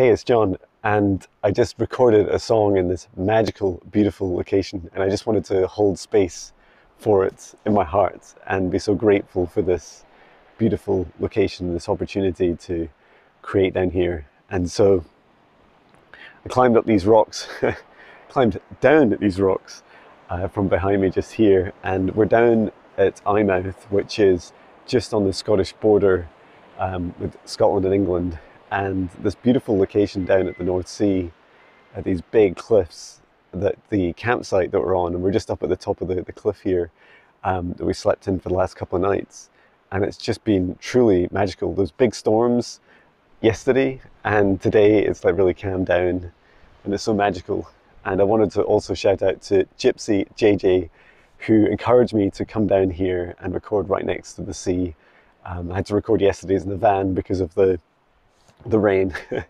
Hey, it's Jon, and I just recorded a song in this magical, beautiful location, and I just wanted to hold space for it in my heart and be so grateful for this beautiful location, this opportunity to create down here. And so I climbed up these rocks, climbed down these rocks uh, from behind me just here, and we're down at Eyemouth, which is just on the Scottish border um, with Scotland and England and this beautiful location down at the North Sea, at these big cliffs that the campsite that we're on, and we're just up at the top of the, the cliff here um, that we slept in for the last couple of nights. And it's just been truly magical. Those big storms yesterday and today it's like really calmed down and it's so magical. And I wanted to also shout out to Gypsy JJ who encouraged me to come down here and record right next to the sea. Um, I had to record yesterday's in the van because of the the rain.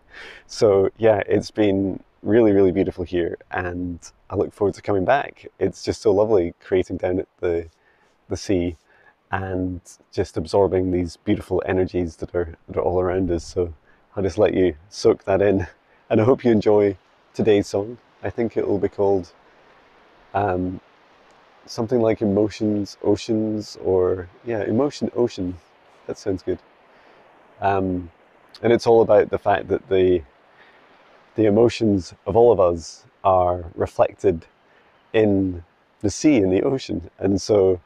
so yeah, it's been really, really beautiful here and I look forward to coming back. It's just so lovely creating down at the, the sea and just absorbing these beautiful energies that are, that are all around us. So I'll just let you soak that in. And I hope you enjoy today's song. I think it will be called um, something like Emotions Oceans or, yeah, Emotion Ocean. That sounds good. Um, and it's all about the fact that the the emotions of all of us are reflected in the sea in the ocean. And so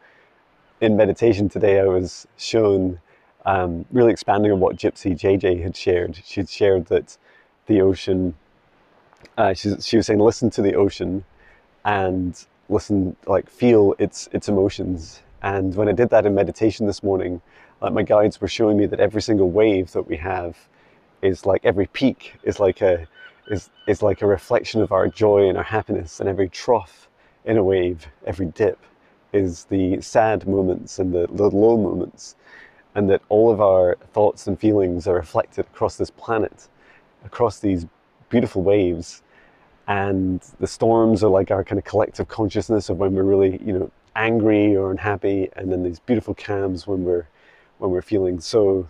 in meditation today i was shown um, really expanding on what gypsy jj had shared. She'd shared that the ocean uh, she, she was saying listen to the ocean and listen like feel its its emotions and when i did that in meditation this morning like my guides were showing me that every single wave that we have is like every peak is like a is is like a reflection of our joy and our happiness. And every trough in a wave every dip is the sad moments and the, the low moments. And that all of our thoughts and feelings are reflected across this planet across these beautiful waves. And the storms are like our kind of collective consciousness of when we're really you know angry or unhappy and then these beautiful calms when we're when we're feeling so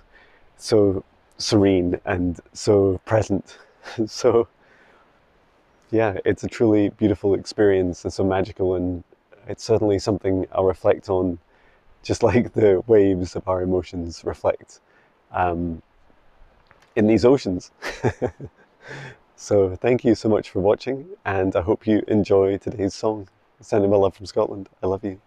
so serene and so present. so yeah, it's a truly beautiful experience and so magical and it's certainly something I'll reflect on just like the waves of our emotions reflect um, in these oceans. so thank you so much for watching and I hope you enjoy today's song. Sending my love from Scotland. I love you.